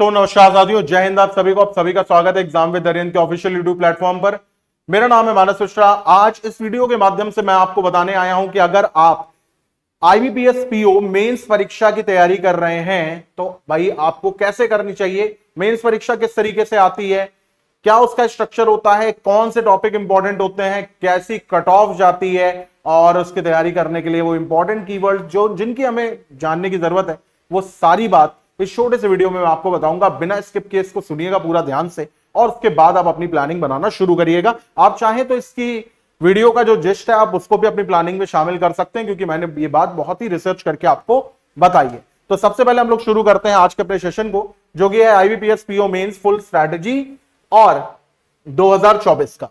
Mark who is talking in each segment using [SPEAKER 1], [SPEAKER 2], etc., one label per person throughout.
[SPEAKER 1] तो नमस्कार साथियों जय हिंद आप सभी को, आप सभी का स्वागत है एग्ज़ाम विद दरियन के ऑफिशियल यूट्यूब प्लेटफॉर्म पर। मेरा नाम है मानस मिश्रा। आज इस वीडियो के माध्यम से मैं आपको बताने आया हूँ कि अगर आप आईबीपीएस पीओ मेंस परीक्षा की तैयारी कर रहे हैं तो भाई आपको कैसे करनी चाहिए? मेंस परीक्षा किस तरीके से आती है? क्या उसका स्ट्रक्चर होता है? कौन से टॉपिक इंपॉर्टेंट होते हैं? कैसी कट ऑफ़ जाती है? और उसकी तैयारी करने के लिए वो इंपॉर्टेंट कीवर्ड जो जिनकी हमें जानने की ज़रूरत है, वो सारी बात इस छोटे से वीडियो में मैं आपको बताऊँगा, बिना स्किप के इसको सुनिएगा पूरा ध्यान से, और उसके बाद आप अपनी प्लानिंग बनाना शुरू करिएगा। आप चाहें तो इसकी वीडियो का जो जिस्ट है, आप उसको भी अपनी प्लानिंग में शामिल कर सकते हैं, क्योंकि मैंने ये बात बहुत ही रिसर्च करके आपको बताई है। तो सबसे पहले हम लोग शुरू करते हैं आज के अपने सेशन को, जो कि है IBPS PO mains full strategy और 2024 का।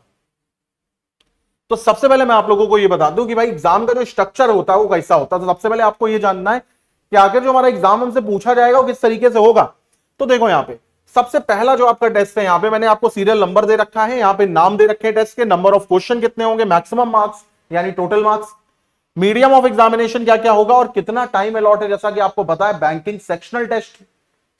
[SPEAKER 1] तो सबसे पहले मैं आप लोगों को यह बता दूँ कि भाई एग्ज़ाम का जो स्ट्रक्चर होता है, वो कैसा होता है? तो सबसे पहले आपको यह जानना है कि आखिर जो हमारा एग्ज़ाम हमसे पूछा जाएगा वो किस तरीके से होगा? तो देखो यहाँ पे, सबसे पहला जो आपका टेस्ट है, यहाँ पे मैंने आपको सीरियल नंबर दे रखा है, यहाँ पे नाम दे रखे हैं टेस्ट के नंबर ऑफ़ क्वेश्चन कितने होंगे मैक्सिमम मार्क्स यानी total marks medium of examination क्या क्या होगा, और कितना टाइम अलॉट है, जैसा कि आपको पता है banking sectional test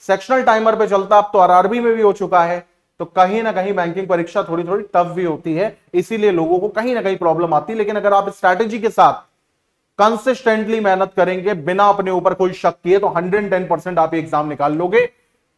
[SPEAKER 1] sectional timer पे चलता अब तो आरआरबी में भी हो चुका है तो कहीं ना कहीं बैंकिंग परीक्षा थोड़ी थोड़ी टफ भी होती है, इसीलिए लोगों को कहीं ना कहीं प्रॉब्लम आती है, लेकिन अगर आप स्ट्रैटेजी के साथ कंसिस्टेंटली मेहनत करेंगे, बिना अपने ऊपर कोई शक किए तो 110 परसेंट आप एग्ज़ाम निकाल लोगे।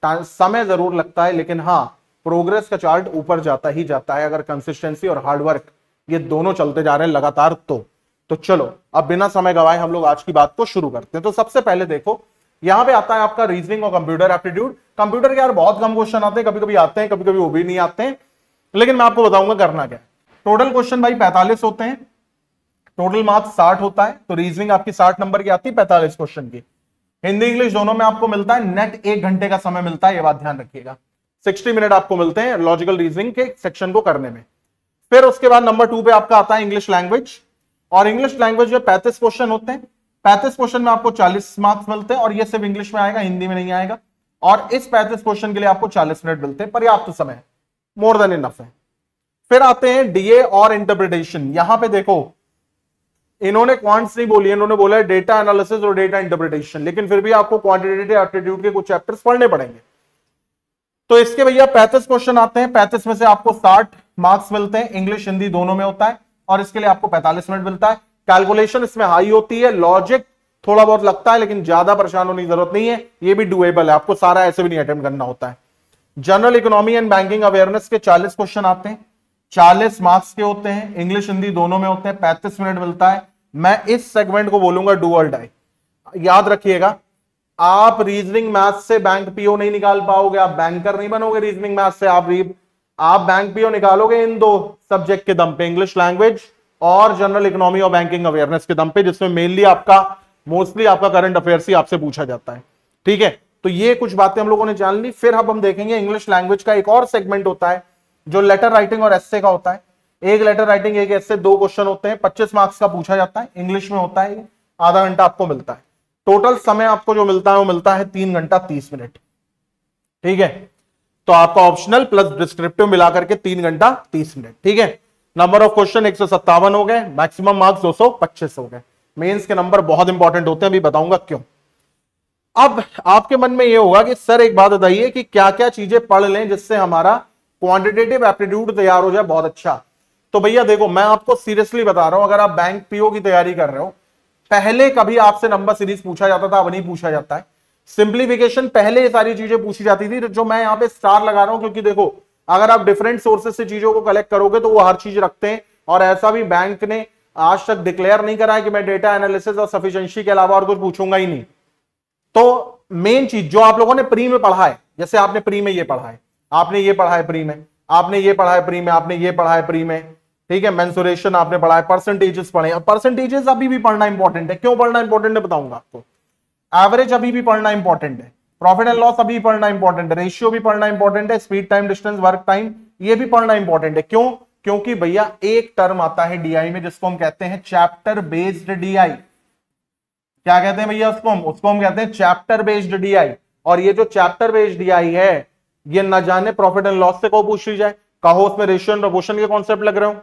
[SPEAKER 1] समय ज़रूर लगता है, लेकिन हाँ प्रोग्रेस का चार्ट ऊपर जाता ही जाता है, अगर कंसिस्टेंसी और हार्डवर्क ये दोनों चलते जा रहे हैं लगातार तो। तो चलो, अब बिना समय गवाए हम लोग आज की बात को शुरू करते हैं। तो सबसे पहले देखो, यहाँ पे आता है आपका रीजनिंग और कंप्यूटर एप्टीट्यूड कंप्यूटर के यार बहुत कम क्वेश्चन आते हैं कभी कभी आते हैं कभी कभी वो भी नहीं आते हैं। लेकिन मैं आपको बताऊँगा करना क्या टोटल क्वेश्चन भाई पैंतालीस होते हैं। टोटल मार्क्स साठ होता है तो रीजनिंग आपकी साठ नंबर की आती है, पैंतालीस क्वेश्चन की। हिंदी, इंग्लिश दोनों में आपको मिलता है नेट एक घंटे का समय मिलता है, ये बात ध्यान रखिएगा। सिक्सटी मिनट आपको मिलते हैं लॉजिकल रीजनिंग के सेक्शन को करने में। फिर उसके बाद नंबर टू पे आपका आता है इंग्लिश लैंग्वेज और इंग्लिश लैंग्वेज में पैंतीस क्वेश्चन होते हैं। पैंतीस क्वेश्चन में आपको चालीस मार्क्स मिलते हैं, और ये सिर्फ़ इंग्लिश में आएगा, हिंदी में नहीं आएगा। और इस पैंतीस क्वेश्चन के लिए आपको चालीस मिनट मिलते हैं, पर्याप्त समय मोर देन इनफ है। फिर आते हैं डीए और इंटरप्रिटेशन यहाँ पे देखो इन्होंने क्वांट्स नहीं बोली, इन्होंने बोला है डेटा एनालिसिस और डेटा इंटरप्रिटेशन लेकिन फिर भी आपको क्वांटिटेटिव एप्टीट्यूड के कुछ चैप्टर्स पढ़ने पड़ेंगे। तो इसके भैया पैंतीस क्वेश्चन आते हैं, पैंतीस में से आपको साठ मार्क्स मिलते हैं इंग्लिश हिंदी दोनों में होता है, और इसके लिए आपको पैंतालीस मिनट मिलता है। कैलकुलेशन इसमें हाई होती है लॉजिक थोड़ा बहुत लगता है, लेकिन ज़्यादा परेशान होने की ज़रूरत नहीं है, ये भी डुएबल है, आपको सारा ऐसे भी नहीं अटेम्प्ट करना होता है। General economy and banking awareness के 40 क्वेश्चन आते हैं। 40 मार्क्स के होते हैं, इंग्लिश हिंदी दोनों में होते हैं 35 मिनट मिलता है। मैं इस सेगमेंट को बोलूँगा डू डाई याद रखिएगा, आप रीजनिंग मैथ से बैंक पीओ नहीं निकाल पाओगे, आप बैंकर नहीं बनोगे रीजनिंग मैथ से, आप आप बैंक पीओ निकालोगे इन दो सब्जेक्ट के दम पे इंग्लिश लैंग्वेज और जनरल इकोनॉमी और बैंकिंग अवेयरनेस के दम पे, जिसमें मेनली आपका मोस्टली आपका करंट अफेयर्स ही आपसे पूछा जाता है। ठीक है? तो ये कुछ बातें हम लोगों ने जान ली, फिर अब हम देखेंगे इंग्लिश लैंग्वेज का एक और सेगमेंट होता है जो लेटर राइटिंग और एसए का होता है, एक लेटर राइटिंग एक एसए दो क्वेश्चन होते हैं, पच्चीस मार्क्स का पूछा जाता है इंग्लिश में होता है, आधा घंटा आपको मिलता है। टोटल समय आपको जो मिलता है, वो मिलता है तीन घंटा तीस मिनट ठीक है? तो आपका ऑप्शनल प्लस डिस्क्रिप्टिव मिलाकर के तीन घंटा तीस मिनट ठीक है? नंबर ऑफ़ क्वेश्चन एक सौ सत्तावन हो गए मैक्सिमम मार्क्स दो सौ पच्चीस हो गए। मेंस के नंबर बहुत इंपॉर्टेंट होते हैं, अभी बताऊँगा क्यों। अब आपके मन में यह होगा कि, सर, एक बात बताइए कि क्या क्या चीज़ें पढ़ लें जिससे हमारा क्वांटिटेटिव एप्टीट्यूड तैयार हो जाए, बहुत अच्छा। तो भैया देखो, मैं आपको सीरियसली बता रहा हूँ, अगर आप बैंक पीओ की तैयारी कर रहे हो, पहले कभी आपसे नंबर सीरीज़ पूछा जाता था, अब नहीं पूछा जाता है। सिंप्लीफिकेशन पहले ये सारी चीज़ें पूछी जाती थी, जो मैं यहाँ पे स्टार लगा रहा हूँ, क्योंकि देखो, अगर आप डिफरेंट सोर्सेस से चीज़ों को कलेक्ट करोगे तो वो हर चीज़ रखते हैं, और ऐसा भी बैंक ने आज तक डिक्लेयर नहीं करा है कि मैं डेटा एनालिसिस और सफिशियंसी के अलावा और कुछ पूछूँगा ही नहीं। तो मेन चीज़, जो आप लोगों ने प्री में पढ़ा है, जैसे आपने प्री में ये पढ़ा है आपने ये पढ़ा है प्री में, आपने ये पढ़ा है प्री में, आपने ये पढ़ा है प्री में। ठीक है मेंसुरेशन आपने पढ़ा है परसेंटेजेस पढ़े परसेंटेजेस अभी भी पढ़ना इंपॉर्टेंट है। क्यों पढ़ना इंपॉर्टेंट है बताऊँगा आपको। एवरेज अभी भी पढ़ना इंपॉर्टेंट है। प्रॉफिट एंड लॉस अभी पढ़ना इंपॉर्टेंट है। रेशियो भी पढ़ना इंपॉर्टेंट है। Speed time distance work time ये भी पढ़ना इंपॉर्टेंट है। क्यों? क्योंकि भैया एक टर्म आता है डीआई में, जिसको हम कहते हैं चैप्टर बेस्ड डीआई क्या कहते हैं भैया उसको हम? उसको हम कहते हैं चैप्टर बेस्ड डीआई और ये जो चैप्टर बेस्ड डीआई है ये न जाने प्रॉफिट एंड लॉस से को पूछ ली जाए। कहो उसमें रेशियो एंड प्रोपोर्शन के कॉन्सेप्ट लग रहे हो।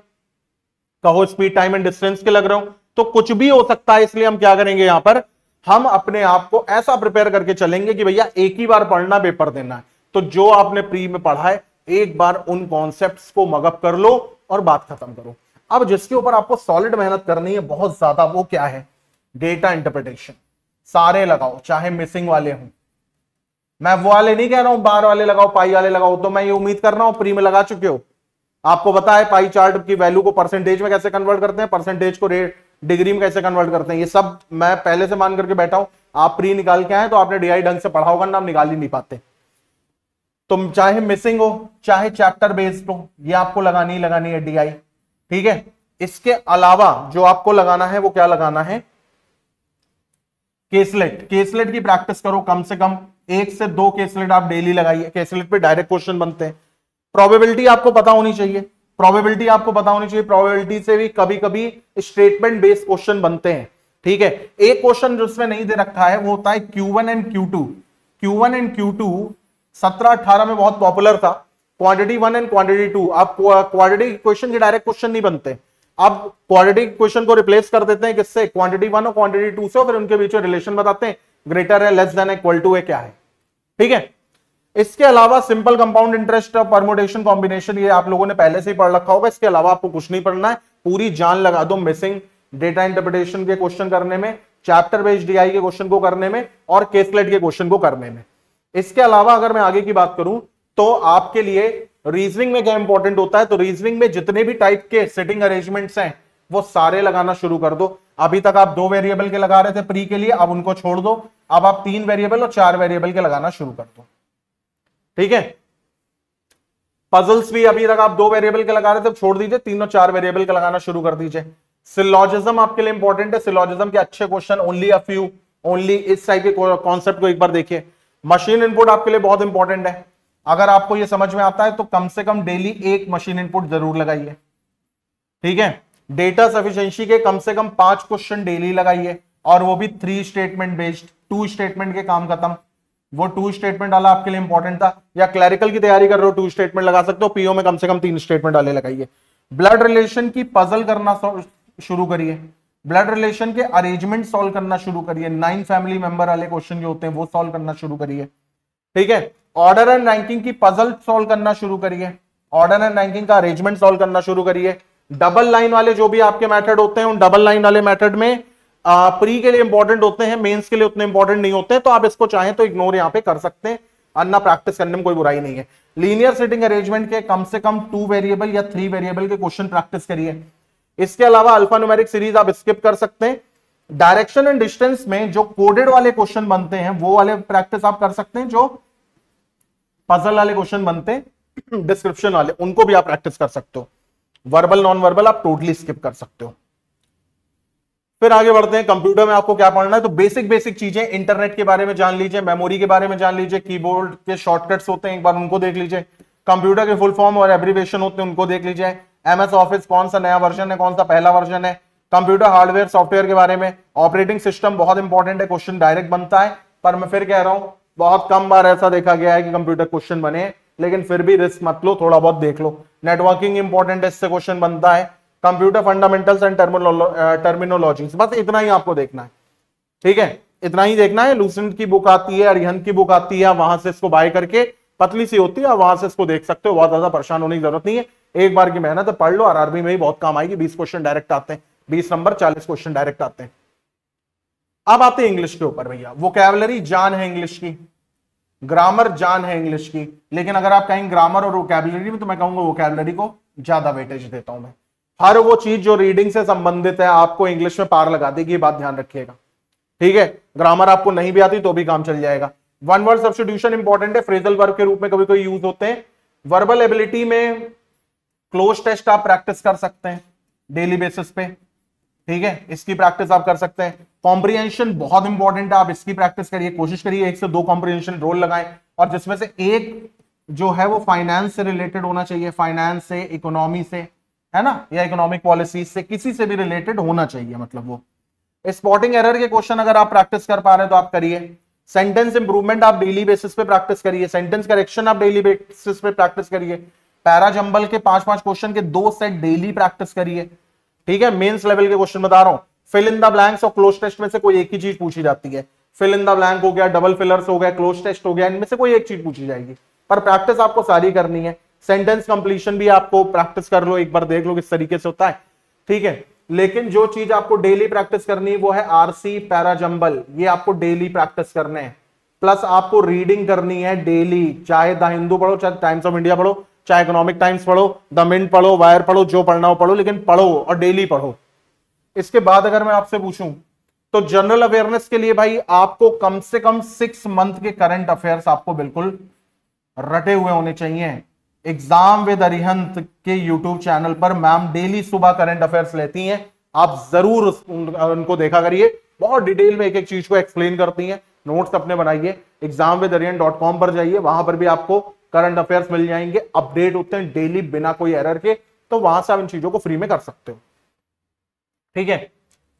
[SPEAKER 1] कहो स्पीड टाइम एंड डिस्टेंस के लग रहे हो। तो कुछ भी हो सकता है, इसलिए हम क्या करेंगे यहाँ पर? हम अपने आप को ऐसा प्रिपेयर करके चलेंगे कि भैया एक ही बार पढ़ना पेपर देना। है तो जो आपने प्री में पढ़ा है, एक बार उन कॉन्सेप्ट को मगअप कर लो और बात खत्म करो। अब जिसके ऊपर आपको सॉलिड मेहनत करनी है, बहुत ज़्यादा वो क्या है? डेटा इंटरप्रिटेशन सारे लगाओ, चाहे मिसिंग वाले हों मैं वो वाले नहीं कह रहा हूँ, बार वाले लगाओ, पाई वाले लगाओ तो मैं ये उम्मीद कर रहा हूँ प्री में लगा चुके हो। आपको है, पाई चार्ट की वैल्यू को परसेंटेज में कैसे कन्वर्ट करते हैं परसेंटेज को रेट डिग्री में कैसे कन्वर्ट करते हैं, ये सब मैं पहले से मान करके बैठा हूँ। आप प्री निकाल के आए तो आपने डीआई ढंग से पढ़ा होगा, ना आप निकाल ही नहीं पाते। तुम चाहे मिसिंग हो, चाहे चैप्टर बेस्ड हो, ये आपको लगानी लगानी है डीआई ठीक है? इसके अलावा जो आपको लगाना है, वो क्या लगाना है? केसलेट केसलेट की प्रैक्टिस करो कम से कम, एक से दो केसलेट आप डेली लगाइए, केसलेट पे डायरेक्ट क्वेश्चन बनते हैं। प्रोबेबिलिटी आपको पता होनी चाहिए प्रोबेबिलिटी आपको पता होनी चाहिए प्रोबेबिलिटी से भी कभी कभी स्टेटमेंट बेस्ड क्वेश्चन बनते हैं, ठीक है? एक क्वेश्चन जिसमें नहीं दे रखा है, वो होता है Q1 and Q2 Q1 and Q2 सत्रह अठारह में बहुत पॉपुलर था quantity one and quantity two आप क्वांटिटी क्वेश्चन के डायरेक्ट क्वेश्चन नहीं बनते। अब क्वांटिटी क्वेश्चन को रिप्लेस कर देते हैं किससे? क्वांटिटी वन और क्वांटिटी टू से, और फिर उनके बीच में रिलेशन बताते हैं। ग्रेटर है लेस देन इक्वल टू है, क्या है? ठीक है? इसके अलावा simple compound interest permutation combination ये आप लोगों ने पहले से ही पढ़ रखा होगा। इसके अलावा आपको कुछ नहीं पढ़ना है। पूरी जान लगा दो मिसिंग डेटा इंटरप्रिटेशन के क्वेश्चन करने में चैप्टर बेस्ड डीआई के क्वेश्चन को करने में, और केसलेट के क्वेश्चन को करने में। इसके अलावा अगर मैं आगे की बात करूँ तो आपके लिए रीजनिंग में क्या इंपॉर्टेंट होता है? तो रीजनिंग में जितने भी टाइप के सिटिंग अरेंजमेंट्स हैं, वो सारे लगाना शुरू कर दो। अभी तक आप दो वेरिएबल के लगा रहे थे प्री के लिए, अब उनको छोड़ दो। अब आप तीन वेरिएबल और चार वेरिएबल के लगाना शुरू कर दो। ठीक है? पजल्स भी अभी तक आप दो वेरिएबल के लगा रहे थे छोड़ दीजिए। तीनों चार वेरिएबल के लगाना शुरू कर दीजिए। सिलॉजिज्म आपके लिए इंपॉर्टेंट है। सिलॉजिज्म के अच्छे question only a few only इस टाइप के कॉन्सेप्ट को एक बार देखिए। मशीन इनपुट आपके लिए बहुत इंपॉर्टेंट है। अगर आपको यह समझ में आता है तो कम से कम डेली एक मशीन इनपुट ज़रूर लगाइए। ठीक है? डेटा सफिशियंसी के कम से कम पाँच क्वेश्चन डेली लगाइए, और वो भी three statement based two statement के काम खत्म। वो टू स्टेटमेंट वाला आपके लिए इंपॉर्टेंट था। या क्लैरिकल की तैयारी कर रहे हो टू स्टेटमेंट लगा सकते हो पीओ में कम से कम तीन स्टेटमेंट वाले लगाइए। ब्लड रिलेशन की पजल करना शुरू करिए। ब्लड रिलेशन के अरेंजमेंट सॉल्व करना शुरू करिए। नाइन फैमिली मेंबर वाले क्वेश्चन जो होते हैं, वो सॉल्व करना शुरू करिए। ठीक है? ऑर्डर एंड रैंकिंग की पजल सॉल्व करना शुरू करिए। ऑर्डर एंड रैंकिंग का अरेंजमेंट सॉल्व करना शुरू करिए। डबल लाइन वाले जो भी आपके मेथड होते हैं, उन डबल लाइन वाले मेथड में प्री के लिए इंपॉर्टेंट होते हैं मेंस के लिए उतने इंपॉर्टेंट नहीं होते तो आप इसको चाहें तो इग्नोर यहाँ पे कर सकते हैं। अन्ना प्रैक्टिस करने में कोई बुराई नहीं है। लीनियर सिटिंग अरेंजमेंट के कम से कम टू वेरिएबल या थ्री वेरिएबल के क्वेश्चन प्रैक्टिस करिए। इसके अलावा अल्फ़ा न्यूमेरिक सीरीज़ आप स्किप कर सकते हैं। डायरेक्शन एंड डिस्टेंस में जो कोडेड वाले क्वेश्चन बनते हैं, वो वाले प्रैक्टिस आप कर सकते हैं, जो पजल वाले क्वेश्चन बनते हैं डिस्क्रिप्शन वाले, उनको भी आप प्रैक्टिस कर सकते हो। वर्बल नॉन वर्बल आप टोटली स्किप कर सकते हो। फिर आगे बढ़ते हैं कंप्यूटर में आपको क्या पढ़ना है? तो बेसिक बेसिक चीज़ें इंटरनेट के बारे में जान लीजिए मेमोरी के बारे में जान लीजिए कीबोर्ड के शॉर्टकट्स होते हैं, एक बार उनको देख लीजिए। कंप्यूटर के फुल फॉर्म और एब्रीवेशन होते हैं, उनको देख लीजिए। एमएस ऑफ़िस कौन सा नया वर्जन है, कौन सा पहला वर्जन है? कंप्यूटर हार्डवेयर सॉफ्टवेयर के बारे में। ऑपरेटिंग सिस्टम बहुत इंपॉर्टेंट है क्वेश्चन डायरेक्ट बनता है। पर मैं फिर कह रहा हूँ बहुत कम बार ऐसा देखा गया है कि कंप्यूटर क्वेश्चन बने, लेकिन फिर भी रिस्क मत लो, थोड़ा बहुत देख लो। नेटवर्किंग इंपॉर्टेंट है, इससे क्वेश्चन बनता है। कंप्यूटर फंडामेंटल्स एंड टर्मिनोलॉजी बस इतना ही आपको देखना है। ठीक है? इतना ही देखना है। लूसेंट की बुक आती है अरिहंत की बुक आती है वहाँ से इसको बाय करके पतली सी होती है वहाँ से इसको देख सकते हो। बहुत ज़्यादा परेशान होने की ज़रूरत नहीं है। एक बार की मेहनत पढ़ लो आरआरबी में ही बहुत काम आएगी। बीस क्वेश्चन डायरेक्ट आते हैं। बीस नंबर, चालीस क्वेश्चन डायरेक्ट आते हैं। अब आते हैं इंग्लिश के ऊपर भैया। वो कैवलरी जान है इंग्लिश की। ग्रामर जान है इंग्लिश की। लेकिन अगर आप कहेंगे ग्रामर और वोकेबलरी में तो मैं कहूँगा वोकेबलरी को ज़्यादा वेटेज देता हूँ मैं। हर वो चीज़ जो रीडिंग से संबंधित है, आपको इंग्लिश में पार लगा देगी, ये बात ध्यान रखिएगा। ठीक है? ग्रामर आपको नहीं भी आती तो भी काम चल जाएगा। वन वर्ड सब्सटीट्यूशन इंपॉर्टेंट है। फ्रेजल वर्ब के रूप में कभी कोई यूज़ होते हैं। वर्बल एबिलिटी में क्लोज टेस्ट आप प्रैक्टिस कर सकते हैं डेली बेसिस पे। ठीक है? इसकी प्रैक्टिस आप कर सकते हैं। कॉम्प्रिहेंशन बहुत इंपॉर्टेंट है। आप इसकी प्रैक्टिस करिए, कोशिश करिए एक से दो कॉम्प्रिहेंशन रोल लगाएँ। और जिसमें से एक जो है वो फाइनेंस से रिलेटेड होना चाहिए। फाइनेंस से इकोनॉमी से, है ना? या इकोनॉमिक पॉलिसी से, किसी से भी रिलेटेड होना चाहिए मतलब वो। स्पॉटिंग एरर के क्वेश्चन अगर आप प्रैक्टिस कर पा रहे हैं तो आप करिए। सेंटेंस इंप्रूवमेंट आप डेली बेसिस पे प्रैक्टिस करिए। सेंटेंस करेक्शन आप डेली बेसिस पे प्रैक्टिस करिए। पैरा जंबल के पाँच पाँच क्वेश्चन के दो सेट डेली प्रैक्टिस करिए। ठीक है मेंस लेवल के क्वेश्चन बता रहा हूँ। फिल इन द ब्लैंक्स और क्लोज टेस्ट में से कोई एक ही चीज़ पूछी जाती है। फिल इन द ब्लैंक हो गया डबल फिलर्स हो गया क्लोज टेस्ट हो गया, इनमें से कोई एक चीज़ पूछी जाएगी। पर प्रैक्टिस आपको सारी करनी है। सेंटेंस कंप्लीशन भी आपको प्रैक्टिस कर लो, एक बार देख लो किस तरीके से होता है। ठीक है, लेकिन जो चीज़ आपको डेली प्रैक्टिस करनी है, वो है आरसी पैराजंबल ये आपको डेली प्रैक्टिस करने हैं। प्लस आपको रीडिंग करनी है डेली चाहे द हिंदू पढ़ो, चाहे टाइम्स ऑफ़ इंडिया पढ़ो। चाहे इकोनॉमिक टाइम्स पढ़ो द मिंट पढ़ो वायर पढ़ो, जो पढ़ना हो पढ़ो, लेकिन पढ़ो और डेली पढ़ो। इसके बाद अगर मैं आपसे पूछूँ तो जनरल अवेयरनेस के लिए भाई आपको कम से कम सिक्स मंथ के करंट अफेयर्स आपको बिल्कुल रटे हुए होने चाहिए। एग्ज़ाम विद अरिहंत के यूट्यूब चैनल पर मैम डेली सुबह करंट अफेयर्स लेती हैं। आप ज़रूर उनको देखा करिए। बहुत डिटेल में एक एक चीज़ को एक्सप्लेन करती हैं। नोट्स अपने बनाइए। Exam with Ariyan dot com पर जाइए। वहाँ पर भी आपको करंट अफेयर्स मिल जाएँगे, अपडेट होते हैं, डेली बिना कोई एरर के तो वहाँ से आप इन चीज़ों को फ्री में कर सकते हो। ठीक है?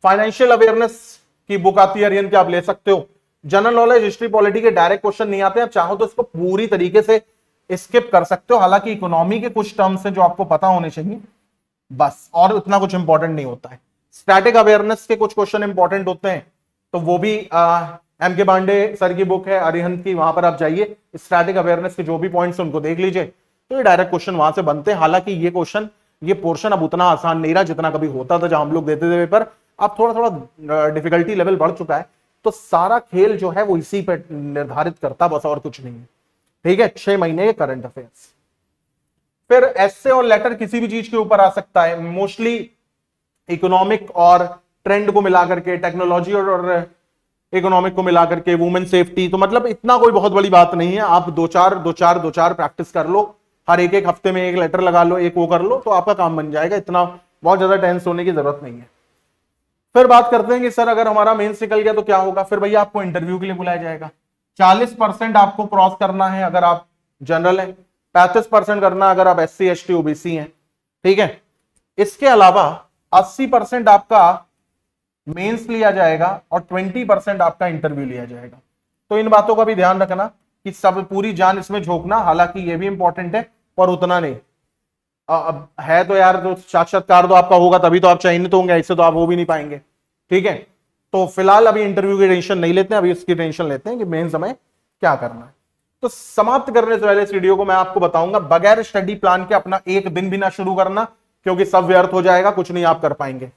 [SPEAKER 1] फाइनेंशियल अवेयरनेस की बुक आती है अरियन की आप ले सकते हो? जनरल नॉलेज हिस्ट्री पॉलिटी के डायरेक्ट क्वेश्चन नहीं आते, आप चाहो तो इसको पूरी तरीके से स्किप कर सकते हो। हालाँकि इकोनॉमी के कुछ टर्म्स हैं जो आपको पता होने चाहिए। बस, और उतना कुछ इंपॉर्टेंट नहीं होता है। स्टैटिक अवेयरनेस के कुछ क्वेश्चन इंपॉर्टेंट होते हैं तो वो भी एम के बांडे सर की बुक है अरिहंत की, वहाँ पर आप जाइए। स्टैटिक अवेयरनेस के जो भी पॉइंट्स उनको देख लीजिए। तो ये डायरेक्ट क्वेश्चन वहाँ से बनते हैं। हालाँकि ये क्वेश्चन ये पोर्शन अब उतना आसान नहीं रहा जितना कभी होता था जहाँ हम लोग देते थे पेपर अब थोड़ा थोड़ा डिफिकल्टी लेवल बढ़ चुका है। तो सारा खेल जो है वो इसी पे निर्धारित करता बस और कुछ नहीं है। ठीक है? छह महीने के करंट अफेयर्स फिर एसे और लेटर किसी भी चीज़ के ऊपर आ सकता है। मोस्टली इकोनॉमिक और ट्रेंड को मिलाकर के टेक्नोलॉजी और इकोनॉमिक को मिलाकर के वुमेन सेफ्टी तो मतलब इतना कोई बहुत बड़ी बात नहीं है। आप दो चार दो चार दो चार प्रैक्टिस कर लो, हर एक एक हफ़्ते में एक लेटर लगा लो, एक वो कर लो तो आपका काम बन जाएगा। इतना बहुत ज़्यादा टेंस होने की ज़रूरत नहीं है। फिर बात करते हैं कि, सर, अगर हमारा मेन्स निकल गया तो क्या होगा? फिर भैया आपको इंटरव्यू के लिए बुलाया जाएगा। चालीस परसेंट आपको क्रॉस करना है अगर आप जनरल है। पैंतीस परसेंट करना अगर आप S C S T OBC है। ठीक है? इसके अलावा अस्सी परसेंट आपका मेंस लिया जाएगा और ट्वेंटी परसेंट आपका इंटरव्यू लिया जाएगा। तो इन बातों का भी ध्यान रखना कि सब पूरी जान इसमें झोंकना, हालाँकि ये भी इंपॉर्टेंट है, पर उतना नहीं। अब है तो यार जो साक्षात्कार तो आपका होगा, तभी तो आप चयनित होंगे, ऐसे तो आप हो भी नहीं पाएँगे। ठीक है? तो फ़िलहाल अभी इंटरव्यू की टेंशन नहीं लेते हैं, अभी इसकी टेंशन लेते हैं कि मेन समय क्या करना है। तो समाप्त करने से पहले इस वीडियो को मैं आपको बताऊँगा, बगैर स्टडी प्लान के अपना एक दिन भी ना शुरू करना, क्योंकि सब व्यर्थ हो जाएगा, कुछ नहीं आप कर पाएँगे।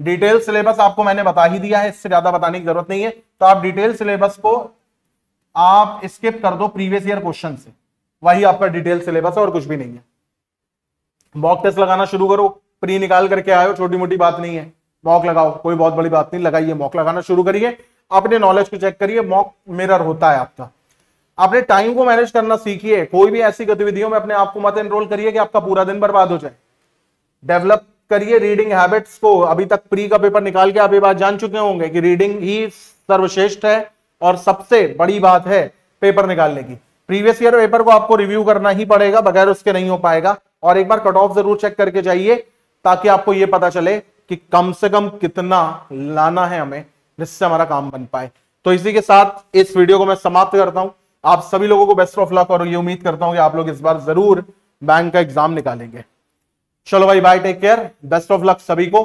[SPEAKER 1] डिटेल सिलेबस आपको मैंने बता ही दिया है, इससे ज़्यादा बताने की ज़रूरत नहीं है। तो आप डिटेल सिलेबस को आप स्किप कर दो प्रीवियस ईयर क्वेश्चन से। वही आपका डिटेल सिलेबस है, और कुछ भी नहीं है। मॉक टेस्ट लगाना शुरू करो प्री निकाल करके आयो छोटी मोटी बात नहीं है। मॉक लगाओ, कोई बहुत बड़ी बात नहीं, लगाइए मॉक लगाना शुरू करिए। अपने नॉलेज को चेक करिए मॉक मिरर होता है आपका। अपने टाइम को मैनेज करना सीखिए। कोई भी ऐसी गतिविधियों में अपने आप को मत एनरोल करिए कि आपका पूरा दिन बर्बाद हो जाए। डेवलप करिए रीडिंग हैबिट्स को अभी तक प्री का पेपर निकाल के आप ये बात जान चुके होंगे कि रीडिंग ही सर्वश्रेष्ठ है और सबसे बड़ी बात है पेपर निकालने की। प्रीवियस ईयर पेपर को आपको रिव्यू करना ही पड़ेगा, बगैर उसके नहीं हो पाएगा। और एक बार कट ऑफ़ ज़रूर चेक करके जाइए, ताकि आपको यह पता चले कि कम से कम कितना लाना है हमें, जिससे हमारा काम बन पाए। तो इसी के साथ इस वीडियो को मैं समाप्त करता हूँ। आप सभी लोगों को बेस्ट ऑफ़ लक और ये उम्मीद करता हूँ कि आप लोग इस बार ज़रूर बैंक का एग्ज़ाम निकालेंगे। चलो भाई bye take care best of luck सभी को.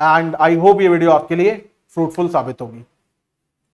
[SPEAKER 1] एंड आई होप ये वीडियो आपके लिए फ्रूटफुल साबित होगी.